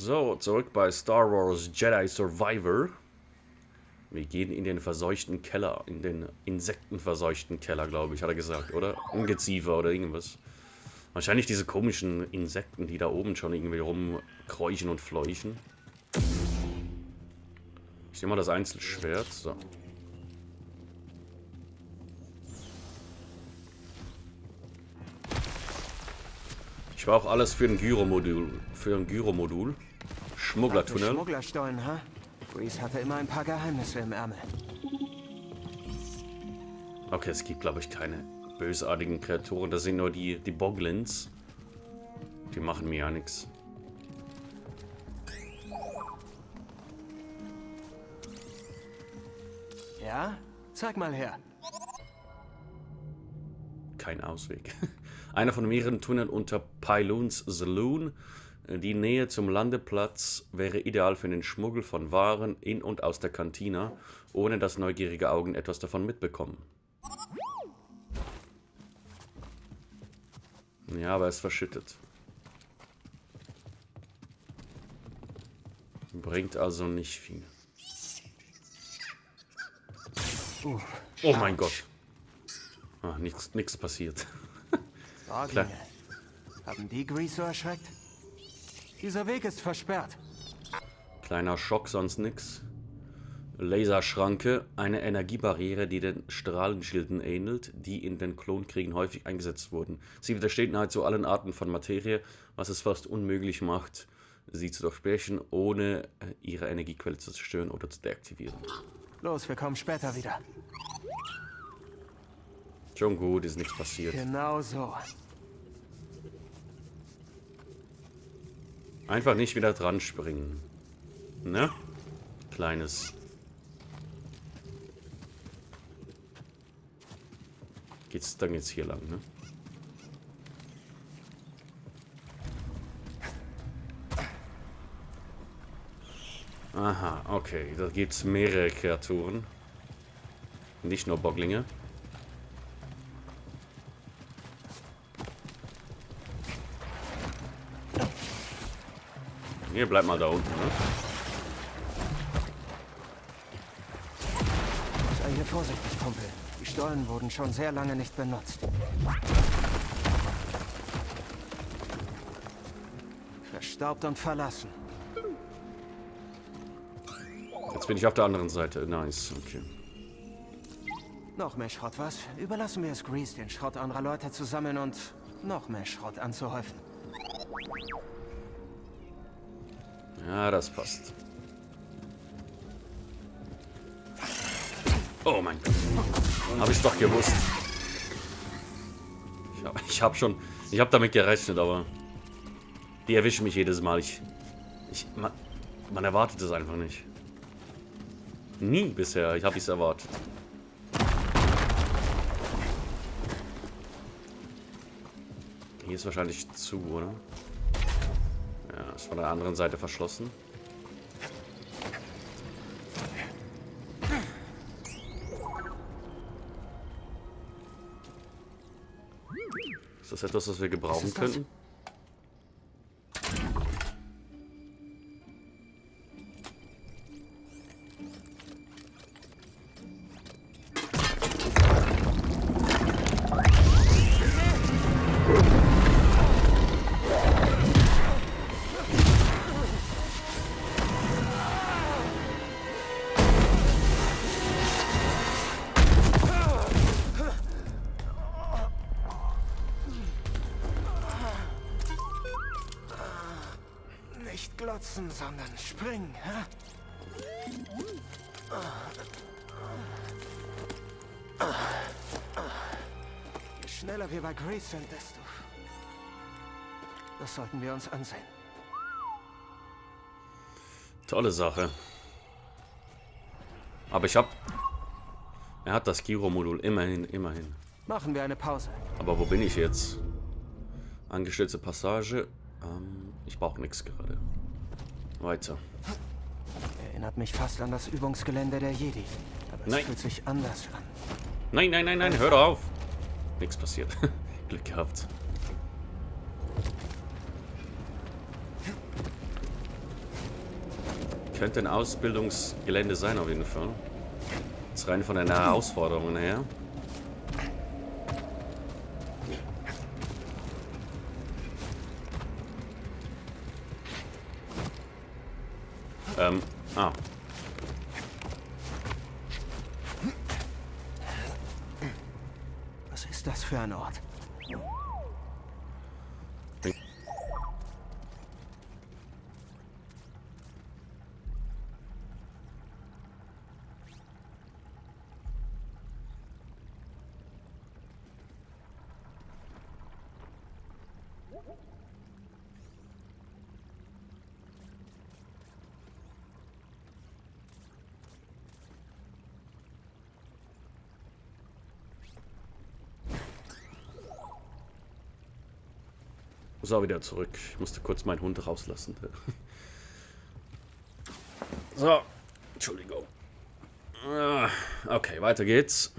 So, zurück bei Star Wars Jedi Survivor. Wir gehen in den verseuchten Keller, in den insektenverseuchten Keller, glaube ich, hat er gesagt, oder? Ungeziefer oder irgendwas. Wahrscheinlich diese komischen Insekten, die da oben schon irgendwie rumkräuchen und fleuchen. Ich nehme mal das Einzelschwert. So. Ich war auch alles für ein Gyromodul. Für ein Gyromodul. Schmugglertunnel. Schmugglerstollen, ha? Grease hatte immer ein paar Geheimnisse im Ärmel. Okay, es gibt, glaube ich, keine bösartigen Kreaturen. Das sind nur die, die Boglins. Die machen mir ja nichts. Ja? Zeig mal her. Kein Ausweg. Einer von mehreren Tunneln unter Pyloons Saloon. Die Nähe zum Landeplatz wäre ideal für den Schmuggel von Waren in und aus der Kantina, ohne dass neugierige Augen etwas davon mitbekommen. Ja, aber es ist verschüttet. Bringt also nicht viel. Oh mein Gott. Ah, nichts, nichts passiert. Borglinge. Haben die Grease so erschreckt? Dieser Weg ist versperrt. Kleiner Schock, sonst nix. Laserschranke, eine Energiebarriere, die den Strahlenschilden ähnelt, die in den Klonkriegen häufig eingesetzt wurden. Sie widersteht nahezu allen Arten von Materie, was es fast unmöglich macht, sie zu durchbrechen, ohne ihre Energiequelle zu zerstören oder zu deaktivieren. Los, wir kommen später wieder. Schon gut, ist nichts passiert. Genau so. Einfach nicht wieder dran springen. Ne? Kleines. Geht's dann jetzt hier lang, ne? Aha, okay. Da gibt's mehrere Kreaturen. Nicht nur Bocklinge. Hier, bleib mal da unten, ne? Sei hier vorsichtig, Kumpel. Die Stollen wurden schon sehr lange nicht benutzt. Verstaubt und verlassen. Jetzt bin ich auf der anderen Seite. Nice, okay. Noch mehr Schrott, was? Überlassen wir es Grease, den Schrott anderer Leute zu sammeln und noch mehr Schrott anzuhäufen. Ja, das passt. Oh mein Gott. Habe ich doch gewusst. Ich habe hab schon... Ich habe damit gerechnet, aber... Die erwischen mich jedes Mal. Ich... ich man, man erwartet es einfach nicht. Nie bisher. Ich habe es erwartet. Hier ist wahrscheinlich zu, oder? Von der anderen Seite verschlossen. Ist das etwas, was wir gebrauchen könnten? Schneller wir bei Grace sind, desto... Das sollten wir uns ansehen. Tolle Sache. Aber ich hab... Er hat das Giro-Modul, immerhin, immerhin. Machen wir eine Pause. Aber wo bin ich jetzt? Angestellte Passage. Ähm, ich brauche nichts gerade. Weiter. Erinnert mich fast an das Übungsgelände der Jedi. Aber es Nein. fühlt sich anders an. Nein, nein, nein, nein, hör auf. Nichts passiert. Glück gehabt. könnte ein Ausbildungsgelände sein auf jeden Fall. Jetzt rein von den Herausforderungen her. Ähm, ah. Was ist das für ein Ort? So, wieder zurück. Ich musste kurz meinen Hund rauslassen. So, Entschuldigung. Ah, okay, weiter geht's.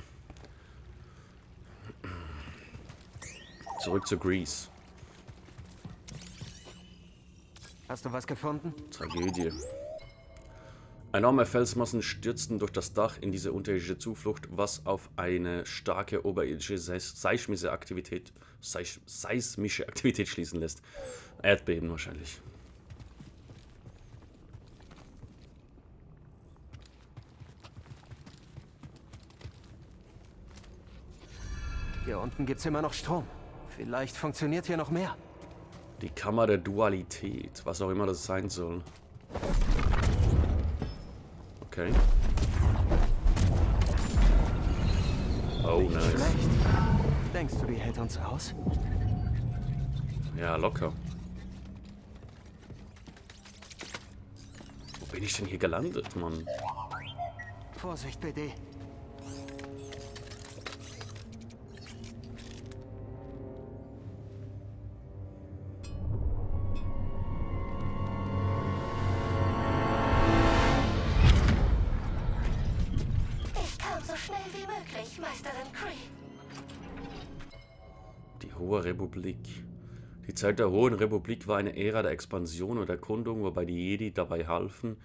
Zurück zu Greece. Hast du was gefunden? Tragödie. Enorme Felsmassen stürzten durch das Dach in diese unterirdische Zuflucht, was auf eine starke oberirdische seismische Aktivität, seismische Aktivität schließen lässt. Erdbeben wahrscheinlich. Hier unten gibt's immer noch Strom. Vielleicht funktioniert hier noch mehr. Die Kammer der Dualität, was auch immer das sein soll. Okay. Oh, Nicht nice. schlecht. Denkst du, die hält uns aus? Ja, locker. Wo bin ich denn hier gelandet, Mann? Vorsicht, BD. Republik. Die Zeit der Hohen Republik war eine Ära der Expansion und Erkundung, wobei die Jedi dabei halfen,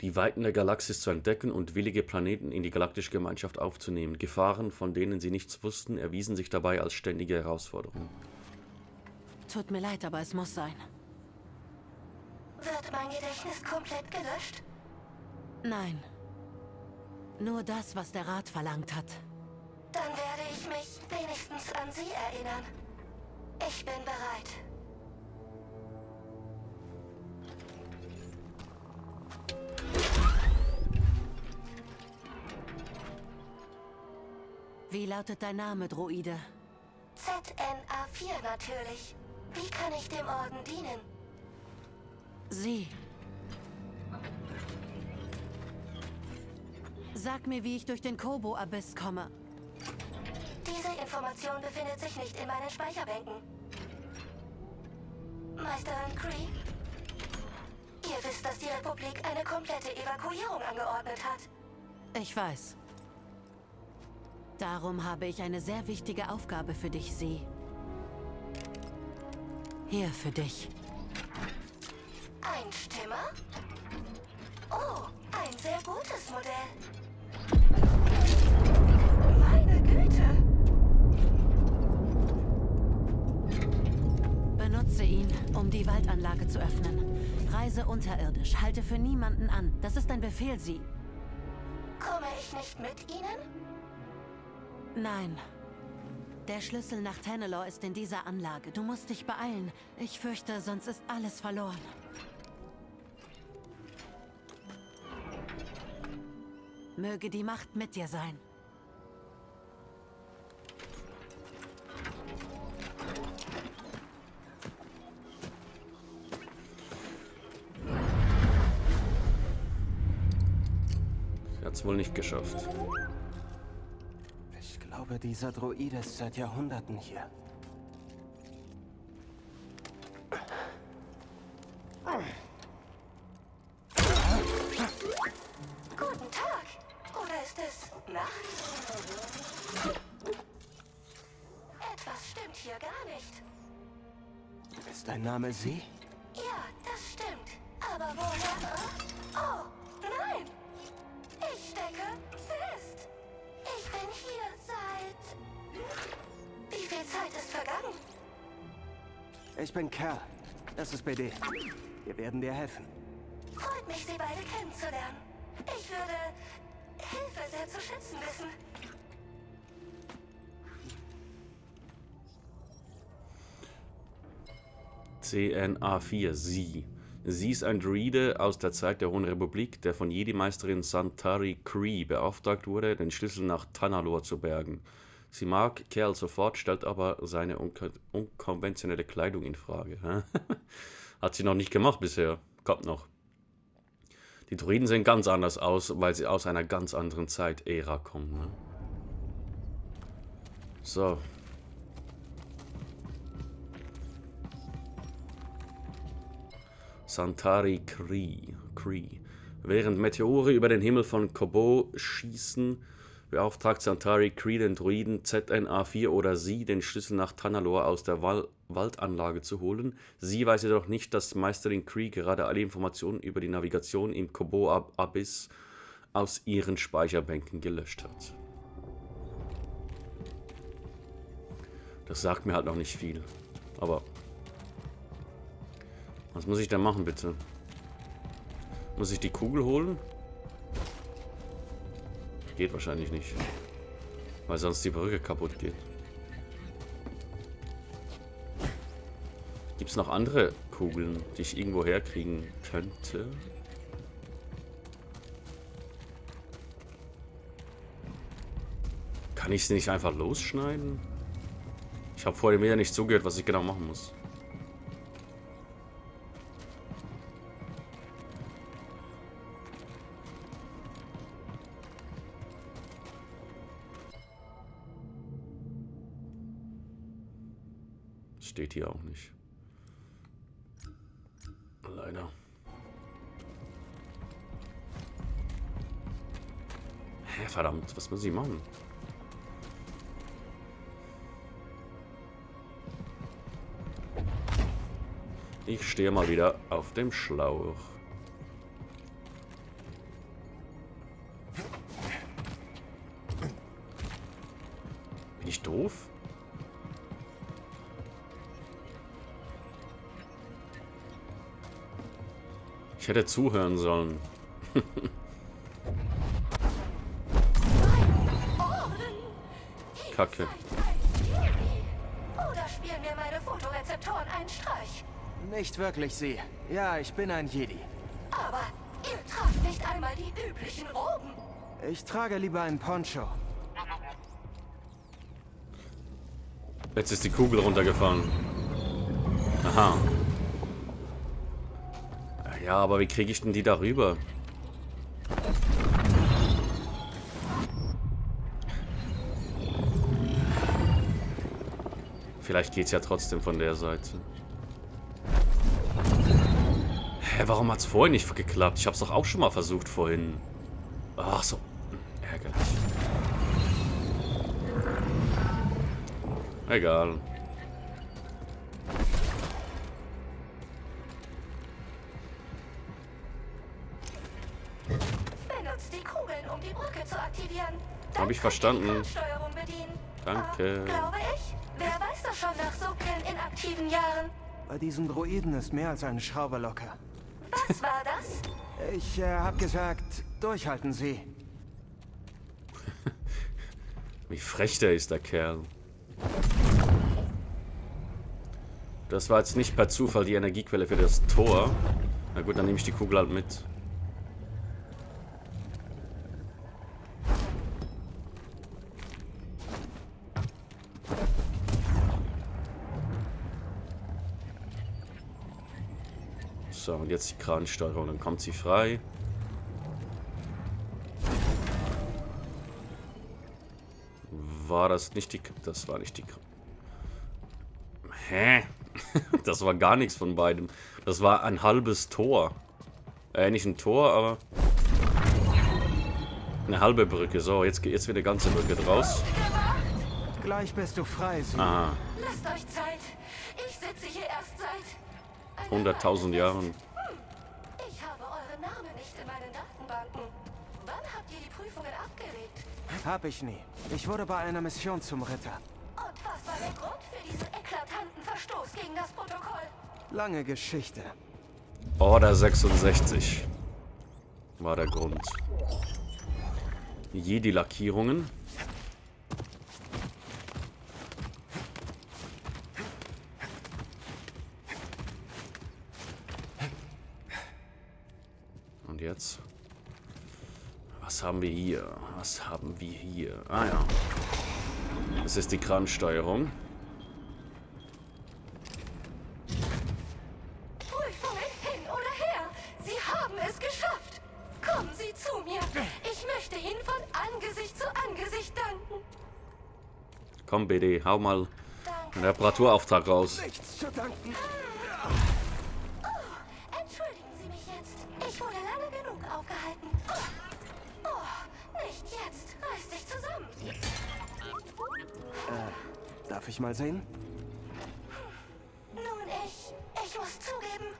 die Weiten der Galaxis zu entdecken und willige Planeten in die galaktische Gemeinschaft aufzunehmen. Gefahren, von denen sie nichts wussten, erwiesen sich dabei als ständige Herausforderungen. Tut mir leid, aber es muss sein. Wird mein Gedächtnis komplett gelöscht? Nein. Nur das, was der Rat verlangt hat. Dann werde ich mich wenigstens an Sie erinnern. Ich bin bereit. Wie lautet dein Name, Droide? ZNA4 natürlich. Wie kann ich dem Orden dienen? Sie. Sag mir, wie ich durch den Kobo-Abyss komme. Diese Information befindet sich nicht in meinen Speicherbänken. Meisterin Cree? Ihr wisst, dass die Republik eine komplette Evakuierung angeordnet hat. Ich weiß. Darum habe ich eine sehr wichtige Aufgabe für dich, Sie. Hier für dich. Ein Stimmer? Oh, ein sehr gutes Modell. Reise unterirdisch, halte für niemanden an. Das ist ein Befehl, Sie. Komme ich nicht mit Ihnen? Nein. Der Schlüssel nach Tanelor ist in dieser Anlage. Du musst dich beeilen. Ich fürchte, sonst ist alles verloren. Möge die Macht mit dir sein. Es wohl nicht geschafft. Ich glaube, dieser Droide ist seit Jahrhunderten hier. Guten Tag. Oder ist es Nacht? Etwas stimmt hier gar nicht. Ist dein Name Sie? Ja, das stimmt. Aber woher? Zeit ist vergangen? Ich bin Kerl. Das ist BD. Wir werden dir helfen. Freut mich, Sie beide kennenzulernen. Ich würde Hilfe sehr zu schätzen wissen. CNA4, sie. Sie ist ein Druide aus der Zeit der Hohen Republik, der von Jedi-Meisterin Santari Cree beauftragt wurde, den Schlüssel nach Tanalor zu bergen. Sie mag Kerl sofort, stellt aber seine unko unkonventionelle Kleidung in Frage. Hat sie noch nicht gemacht bisher. Kommt noch. Die Druiden sehen ganz anders aus, weil sie aus einer ganz anderen Zeit-Ära kommen. Ne? So, Santari Cree. Cree. Während Meteore über den Himmel von Kobo schießen, beauftragt Santari Cree den Druiden ZNA4 oder sie, den Schlüssel nach Tanalor aus der Wal Waldanlage zu holen. Sie weiß jedoch nicht, dass Meisterin Cree gerade alle Informationen über die Navigation im Kobo-Abyss aus ihren Speicherbänken gelöscht hat. Das sagt mir halt noch nicht viel. Aber was muss ich da machen, bitte? Muss ich die Kugel holen? Geht wahrscheinlich nicht. Weil sonst die Brücke kaputt geht. Gibt es noch andere Kugeln, die ich irgendwo herkriegen könnte? Kann ich sie nicht einfach losschneiden? Ich habe vorher mir ja nicht zugehört, was ich genau machen muss. Was muss ich machen? Ich stehe mal wieder auf dem Schlauch. Bin ich doof? Ich hätte zuhören sollen. Kacke. Oder spielen mir meine Fotorezeptoren einen Streich? Nicht wirklich sie. Ja, ich bin ein Jedi. Aber ihr tragt nicht einmal die üblichen Roben. Ich trage lieber einen Poncho. Jetzt ist die Kugel runtergefallen. Aha. Ja, aber wie kriege ich denn die darüber? Vielleicht geht es ja trotzdem von der Seite. Hä, warum hat es vorhin nicht geklappt? Ich habe es doch auch schon mal versucht vorhin. Ach so. Ärgerlich. Egal. Benutzt die Kugeln, um die Brücke zu aktivieren. Dann Hab ich verstanden. Danke. Ah, glaube diesen Droiden ist mehr als eine Schraube locker. Was war das? Ich äh, hab gesagt, durchhalten Sie. Wie frech der ist, der Kerl. Das war jetzt nicht per Zufall die Energiequelle für das Tor. Na gut, dann nehme ich die Kugel halt mit. So, und jetzt die Kransteuerung. Dann kommt sie frei. War das nicht die... Das war nicht die... Hä? Das war gar nichts von beidem. Das war ein halbes Tor. Äh, nicht ein Tor, aber... Eine halbe Brücke. So, jetzt, jetzt wird eine ganze Brücke draus. Gleich bist du frei, Sie. Aha, Lasst euch Zeit. Ich sitze hier erst seit... einer 100.000 Weile. Jahren. Meinen Datenbanken. Wann habt ihr die Prüfungen Hab ich nie. Ich wurde bei einer Mission zum Ritter. Und was war der Grund für diesen eklatanten Verstoß gegen das Protokoll? Lange Geschichte. Order 66 war der Grund. Jedi-Lackierungen. Und jetzt? Was haben wir hier? Was haben wir hier? Ah ja. Das ist die Kransteuerung. Prüfungen hin oder her. Sie haben es geschafft. Kommen Sie zu mir. Ich möchte Ihnen von Angesicht zu Angesicht danken. Komm, BD, hau mal einen Reparaturauftrag raus. Nichts zu danken. Darf ich mal sehen? Nun, ich. Ich muss zugeben,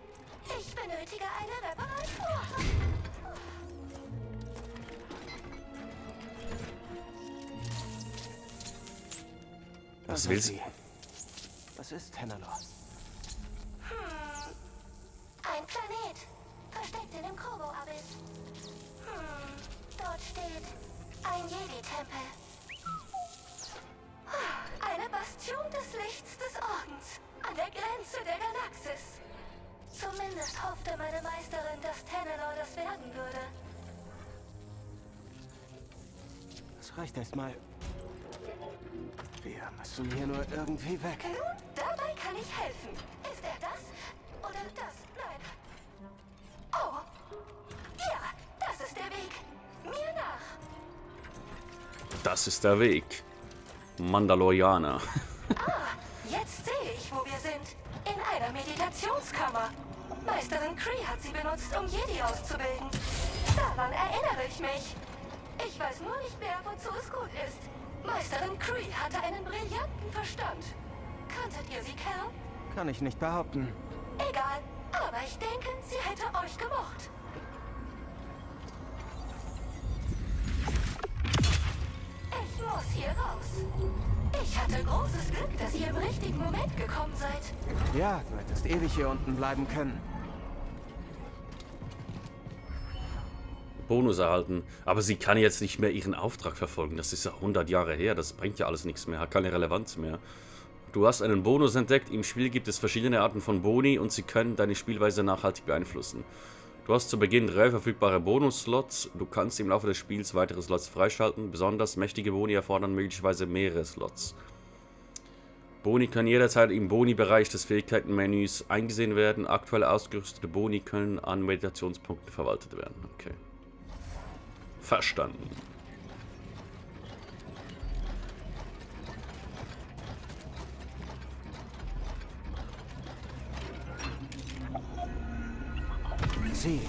ich benötige eine Reparatur. Was will sie? Was ist Tenelor? Ein Planet. Versteckt in dem Kobo-Abyss. Hm, dort steht ein Jedi-Tempel. Grenze der Galaxis. Zumindest hoffte meine Meisterin, dass Tenelor das werden würde. Das reicht erstmal. Wir müssen hier nur irgendwie weg. Nun, dabei kann ich helfen. Ist er das? Oder das? Nein. Oh. Ja, das ist der Weg. Mir nach. Das ist der Weg. Mandalorianer. Meditationskammer. Meisterin Cree hat sie benutzt, um Jedi auszubilden. Daran erinnere ich mich. Ich weiß nur nicht mehr, wozu es gut ist. Meisterin Cree hatte einen brillanten Verstand. Kanntet ihr sie, Cal? Kann ich nicht behaupten. Egal, aber ich denke, sie hätte euch gemocht. Ich muss hier raus. Ich hatte großes Glück, dass ihr im richtigen Moment gekommen seid. Ja, du hättest ewig hier unten bleiben können. Bonus erhalten. Aber sie kann jetzt nicht mehr ihren Auftrag verfolgen. Das ist ja 100 Jahre her. Das bringt ja alles nichts mehr. Hat keine Relevanz mehr. Du hast einen Bonus entdeckt. Im Spiel gibt es verschiedene Arten von Boni und sie können deine Spielweise nachhaltig beeinflussen. Du hast zu Beginn drei verfügbare Bonus-Slots. Du kannst im Laufe des Spiels weitere Slots freischalten. Besonders mächtige Boni erfordern möglicherweise mehrere Slots. Boni können jederzeit im Boni-Bereich des Fähigkeitenmenüs eingesehen werden. Aktuell ausgerüstete Boni können an Meditationspunkten verwaltet werden. Okay. Verstanden. Sie,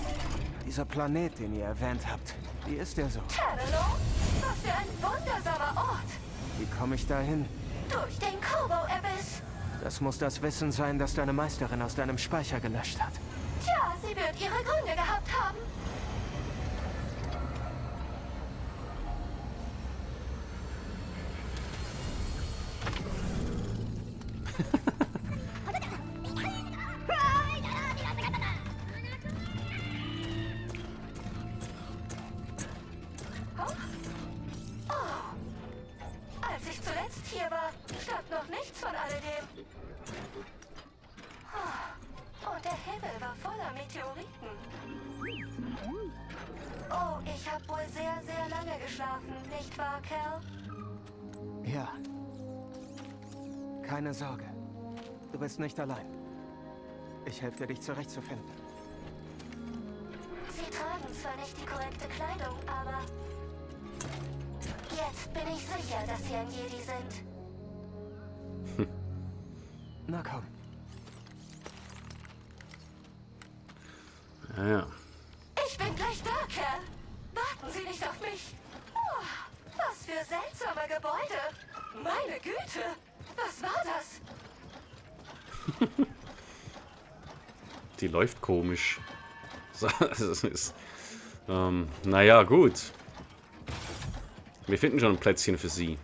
dieser Planet, den ihr erwähnt habt, wie ist der so? Tanalo? Was für ein wundersamer Ort. Wie komme ich dahin? Durch den Kobo-Abyss. Das muss das Wissen sein, das deine Meisterin aus deinem Speicher gelöscht hat. Tja, sie wird ihre Gründe gehabt haben. Bist nicht allein. Ich helfe dir, dich zurechtzufinden. Sie tragen zwar nicht die korrekte Kleidung, aber... Jetzt bin ich sicher, dass Sie ein Jedi sind. Na komm. Ja, ja. Läuft komisch. Das ist, ähm, naja, gut. Wir finden schon ein Plätzchen für sie.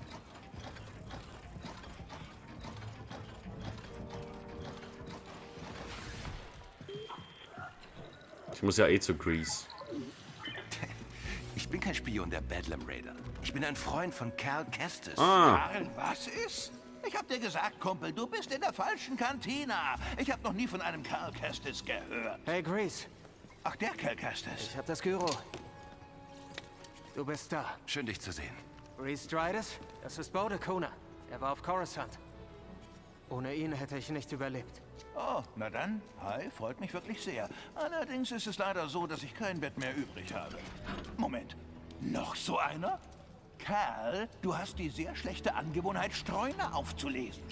Ich muss ja eh zu Grease. Ich bin kein Spion der Bedlam Raider. Ich bin ein Freund von Cal Kestis. Ah, Karl, was ist? Ich hab dir gesagt, Kumpel, du bist in der falschen Kantina. Ich hab noch nie von einem Cal Kestis gehört. Hey, Grease. Ach, der Cal Kestis. Ich hab das Gyro. Du bist da. Schön, dich zu sehen. Grease Stridus, das ist Bode Kona. Er war auf Coruscant. Ohne ihn hätte ich nicht überlebt. Oh, na dann. Hi, freut mich wirklich sehr. Allerdings ist es leider so, dass ich kein Bett mehr übrig habe. Moment. Noch so einer? Cal, du hast die sehr schlechte Angewohnheit, Streuner aufzulesen.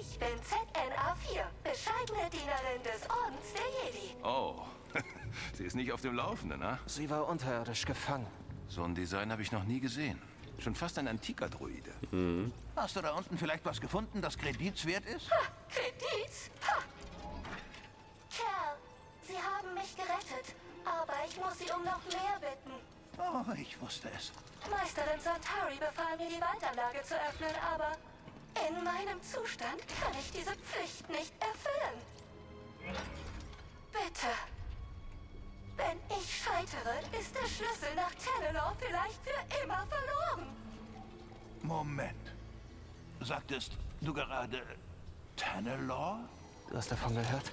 Ich bin ZNA4, bescheidene Dienerin des Ordens der Jedi. Oh, sie ist nicht auf dem Laufenden, ha? Sie war unterirdisch gefangen. So ein Design habe ich noch nie gesehen. Schon fast ein antiker Droide. Hast du da unten vielleicht was gefunden, das kreditswert ist? Ha, Kredit? Ha! Kerl, Sie haben mich gerettet, aber ich muss Sie um noch mehr. Oh, ich wusste es. Meisterin Santari befahl mir, die Waldanlage zu öffnen, aber in meinem Zustand kann ich diese Pflicht nicht erfüllen. Bitte. Wenn ich scheitere, ist der Schlüssel nach Tenelor vielleicht für immer verloren. Moment. Sagtest du gerade Tannelaw? Du hast davon gehört?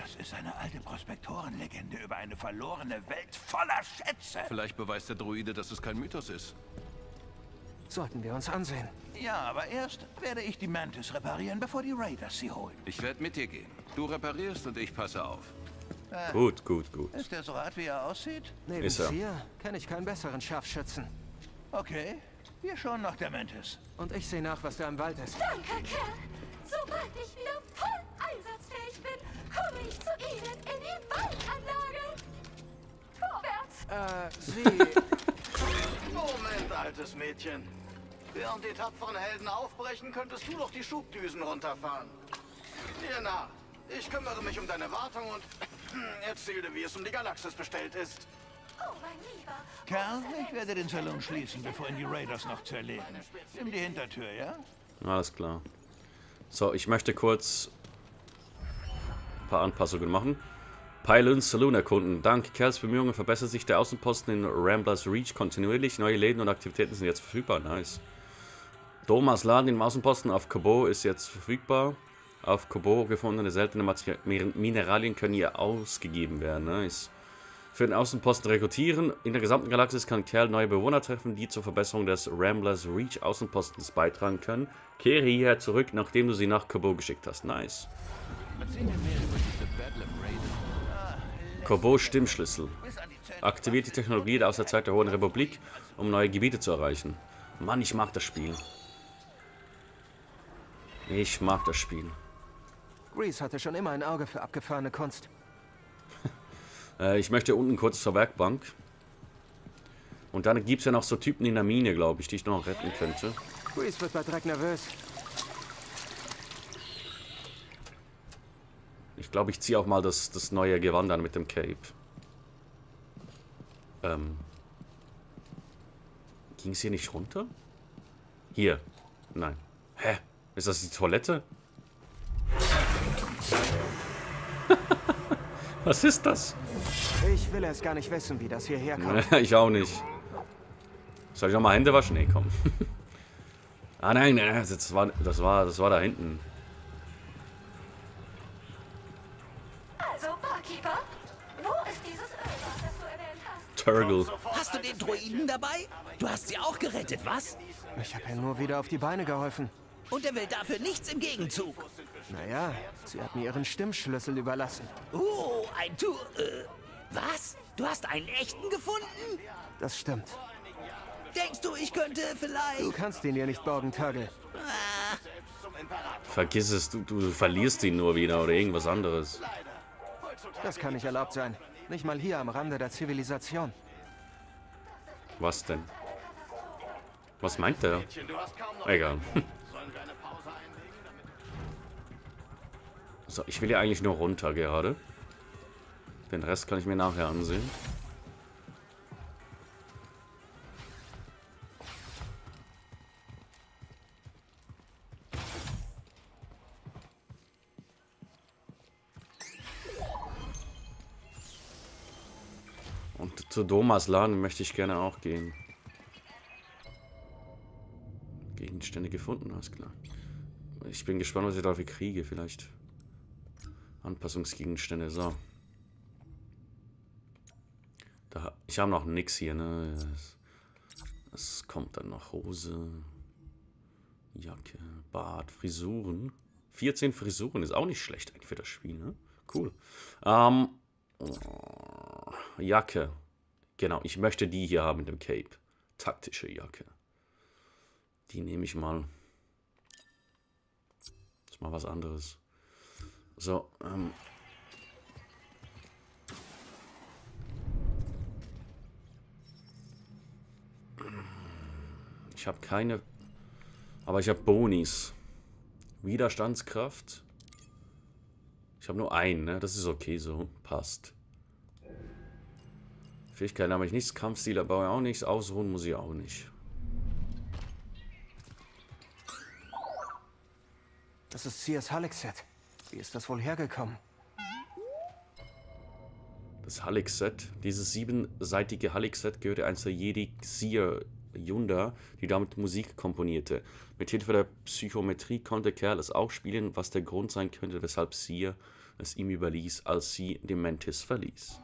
Das ist eine alte Prospektorenlegende über eine verlorene Welt voller Schätze. Vielleicht beweist der Droide, dass es kein Mythos ist. Sollten wir uns ansehen. Ja, aber erst werde ich die Mantis reparieren, bevor die Raiders sie holen. Ich werde mit dir gehen. Du reparierst und ich passe auf. gut, gut, gut. Ist der so art, wie er aussieht? Neben Ist er. dir kenne ich keinen besseren Scharfschützen. Okay, wir schauen nach der Mantis. Und ich sehe nach, was da im Wald ist. Danke, Kerl. Sobald ich wieder voll einsatzfähig bin, komme ich zu Ihnen in die Waldanlage. Vorwärts. Äh, Sie... Moment, altes Mädchen. Während die tapferen Helden aufbrechen, könntest du doch die Schubdüsen runterfahren. Dir nach. Ich kümmere mich um deine Wartung und erzähl dir, wie es um die Galaxis bestellt ist. Oh, mein Lieber. Kerl, ich werde den Salon schließen, bevor ihn die Raiders noch zerlegen. Nimm die Hintertür, ja? Alles klar. So, ich möchte kurz paar Anpassungen machen. Pylons Saloon erkunden. Dank Kerls Bemühungen verbessert sich der Außenposten in Ramblers Reach kontinuierlich. Neue Läden und Aktivitäten sind jetzt verfügbar. Nice. Domas Laden im Außenposten auf Kobo ist jetzt verfügbar. Auf Kobo gefundene seltene Mineralien können hier ausgegeben werden. Nice. Für den Außenposten rekrutieren. In der gesamten Galaxis kann Kerl neue Bewohner treffen, die zur Verbesserung des Ramblers Reach Außenpostens beitragen können. Kehre hierher zurück, nachdem du sie nach Kobo geschickt hast. Nice. Kobo Stimmschlüssel. Aktiviert die Technologie aus der Zeit der Hohen Republik, um neue Gebiete zu erreichen. Mann, ich mag das Spiel. Ich mag das Spiel. Grease hatte schon immer ein Auge für abgefahrene Kunst. Äh, ich möchte unten kurz zur Werkbank. Und dann gibt es ja noch so Typen in der Mine, glaube ich, die ich noch retten könnte. Grease wird bei Dreck nervös. Ich glaube, ich ziehe auch mal das, das neue Gewand an mit dem Cape. Ähm. Ging es hier nicht runter? Hier. Nein. Hä? Ist das die Toilette? Was ist das? Ich will erst gar nicht wissen, wie das hierher kam. ich auch nicht. Soll ich auch mal Hände waschen? Nee, komm. ah nein, nein, das war, das war, das war da hinten. Turgle. Hast du den Druiden dabei? Du hast sie auch gerettet, was? Ich habe ihr nur wieder auf die Beine geholfen. Und er will dafür nichts im Gegenzug. Naja, sie hat mir ihren Stimmschlüssel überlassen. Oh, ein Tu... Äh, was? Du hast einen echten gefunden? Das stimmt. Denkst du, ich könnte Du vielleicht... kannst ihn ihr nicht borgen, Turgle. Ah, Vergiss es, du, du verlierst ihn nur wieder oder irgendwas anderes. Das kann nicht erlaubt sein. Nicht mal hier am Rande der Zivilisation. Was denn? Was meint der? Egal. So, ich will ja eigentlich nur runter gerade. Den Rest kann ich mir nachher ansehen. Zu Domas Laden möchte ich gerne auch gehen. Gegenstände gefunden, alles klar. Ich bin gespannt, was ich dafür kriege. Vielleicht Anpassungsgegenstände. So. Da, ich habe noch nichts hier, ne? Es kommt dann noch Hose, Jacke, Bart, Frisuren. 14 Frisuren ist auch nicht schlecht eigentlich für das Spiel, ne? Cool. Ähm, oh, Jacke. Genau, ich möchte die hier haben mit dem Cape. Taktische Jacke. Die nehme ich mal. Das ist mal was anderes. So, ähm. Ich habe keine... Aber ich habe Bonis. Widerstandskraft. Ich habe nur einen, ne? Das ist okay so. Passt. Fähigkeiten habe ich nichts. Kampfstil aber auch nichts. Ausruhen muss ich auch nicht. Das ist Sears Halleck-Set. Wie ist das wohl hergekommen? Das Halleck-Set. Dieses siebenseitige Halleck-Set gehörte eins der Jedi Seer Yunda, die damit Musik komponierte. Mit Hilfe der Psychometrie konnte Kerl es auch spielen, was der Grund sein könnte, weshalb Seer es ihm überließ, als sie Dementis verließ.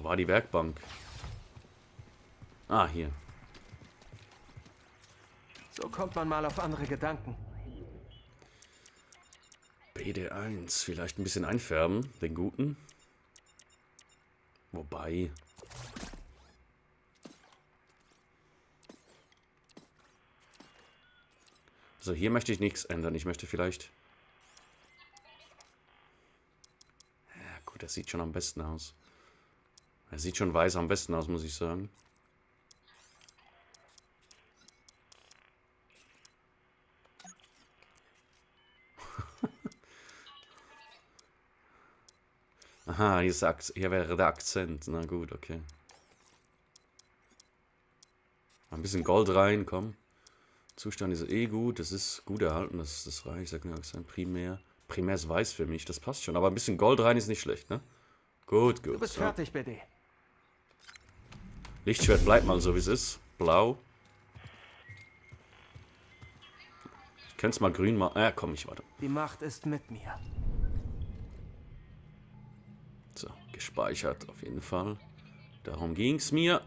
Wo war die Werkbank? Ah, hier. So kommt man mal auf andere Gedanken. BD1, vielleicht ein bisschen einfärben, den guten. Wobei... Also hier möchte ich nichts ändern. Ich möchte vielleicht... Ja gut, das sieht schon am besten aus. Er sieht schon weiß am besten aus, muss ich sagen. Aha, hier, hier wäre der Akzent. Na gut, okay. Ein bisschen Gold rein, komm. Zustand ist eh gut, das ist gut erhalten, das, das reicht. Sag mir Akzent primär. Primär ist weiß für mich, das passt schon. Aber ein bisschen Gold rein ist nicht schlecht, ne? Gut, gut. Du bist so. fertig, BD. Lichtschwert bleibt mal so, wie es ist. Blau. Ich könnte es mal grün machen. Ah, komm, ich warte. Die Macht ist mit mir. So, gespeichert auf jeden Fall. Darum ging es mir.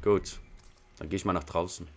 Gut, dann gehe ich mal nach draußen.